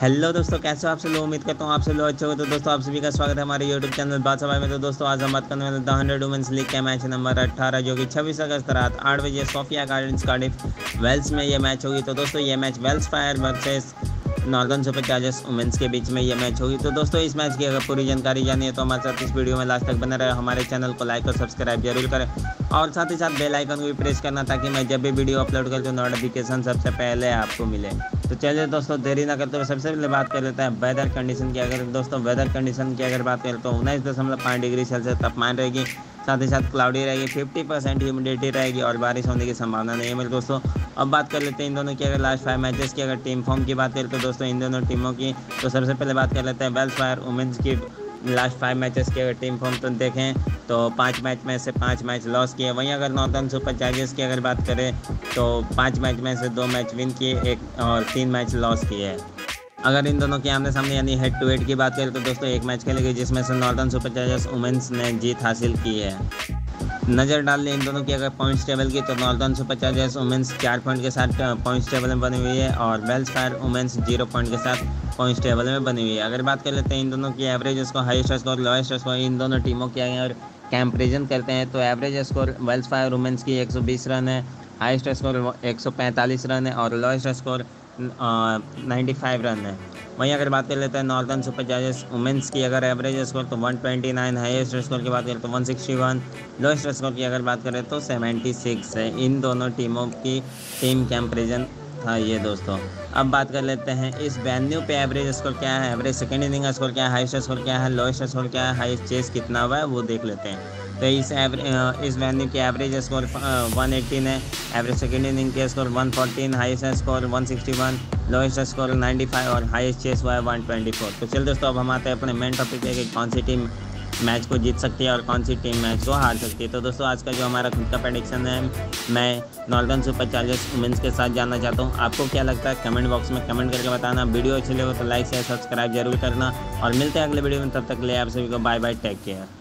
Hello दोस्तों, कैसे हो आप सब लोग? उम्मीद करता हूँ आप सब लोग अच्छे हो तो दोस्तों, आप सभी का स्वागत है हमारे यूट्यूब चैनल सभा में। तो दोस्तों, आज हम बात करने वाले द हंड्रेड वुमेंस लीग का मैच नंबर 18 जो कि 26 अगस्त रात आठ बजे सोफिया गार्डन्स कार्डिफ वेल्स में ये मैच होगी। तो दोस्तों, ये match Welsh Fire versus Northern Superchargers women's के बीच में ये मैच होगी। तो दोस्तों, इस मैच की अगर पूरी जानकारी जानी है तो हमारे साथ इस वीडियो में लास्ट तक बने रहे। हमारे चैनल को लाइक और सब्सक्राइब ज़रूर करें। और साथ ही साथ बेल आइकन को भी प्रेस करना ताकि मैं जब भी वीडियो अपलोड कर तो नोटिफिकेशन सबसे पहले आपको मिले। तो चलिए दोस्तों, देरी ना करते हुए सबसे पहले बात कर लेते हैं वेदर कंडीशन की। अगर दोस्तों वेदर कंडीशन की अगर बात करें तो उन्नीस दशमलव पाँच डिग्री सेल्सियस तापमान रहेगी। साथ ही साथ क्लाउडी रहेगी फिफ्टी परसेंट ह्यूमिडिटी रहेगी और बारिश होने की संभावना नहीं है। मेरे दोस्तों, अब बात कर लेते हैं इन दोनों की। अगर लास्ट फाइव मैचेस की अगर टीम फॉर्म की बात करें तो दोस्तों, इन दोनों टीमों की तो सबसे पहले बात कर लेते हैं वेल्स फायर वुमेंस की। लास्ट फाइव मैचेस की अगर टीम फॉर्म तो देखें तो पाँच मैच में से पाँच मैच लॉस किए। वहीं अगर नॉर्थन सुपर चार्जर्स की अगर बात करें तो पाँच मैच में से दो मैच विन किए, एक और तीन मैच लॉस किए। अगर इन दोनों के आमने सामने यानी हेड टू हेड की बात करें तो दोस्तों एक मैच खेले गए जिसमें से नॉर्थन सुपर चार्जर्स वुमेंस ने जीत हासिल की है। नज़र डाल लें इन दोनों की, अगर पॉइंट्स टेबल की तो नॉर्थन सुपर चार्जर्स वुमेंस चार पॉइंट के साथ पॉइंट्स टेबल में बनी हुई है और Welsh Fire women's zero point के साथ पॉइंट्स टेबल में बनी हुई है। अगर बात कर लेते हैं इन दोनों की average score highest score lowest score इन दोनों टीमों की अगर कंपेरिजन करते हैं तो average score Welsh Fire women's की 120 रन है हाइस्ट स्कोर 145 रन है और लोएस्ट स्कोर 95 रन है। वहीं अगर बात कर लेते हैं नॉर्थन सुपर चार्जर्स वुमेंस की अगर एवरेज स्कोर तो 129 हाइस्ट स्कोर की बात करें तो 161 लोएस्ट स्कोर की अगर बात करें तो 76 है। इन दोनों टीमों की टीम कंपेरिजन था ये दोस्तों, अब बात कर लेते हैं इस वेन्यू पे एवरेज स्कोर क्या है एवरेज सेकेंड इनिंग का स्कोर क्या है हाइस्ट स्कोर क्या है लोएस्ट स्कोर क्या है हाइस्ट चेस कितना हुआ है, वो देख लेते हैं। तो इस एवरेज इस वेन्यू की एवरेज स्कोर वन एटीन है एवरेज सेकेंड इनिंग के score one fourteen highest score one sixty one lowest score ninety five और हाइस्ट चेस हुआ है वन ट्वेंटी फोर तो चल दोस्तों, अब हम आते हैं अपने मेन टॉपिक पे कि कौन सी टीम मैच को जीत सकती है और कौन सी टीम मैच को हार सकती है। तो दोस्तों, आज का जो हमारा खुद का प्रडिक्शन है, मैं नॉर्दर्न सुपर चार्जर्स वुमेंस के साथ जानना चाहता हूँ। आपको क्या लगता है? कमेंट बॉक्स में कमेंट करके बताना। वीडियो अच्छी लगे तो लाइक शेयर सब्सक्राइब ज़रूर करना। और मिलते हैं अगले वीडियो में, तब तक ले आप सभी को बाय बाय टेक केयर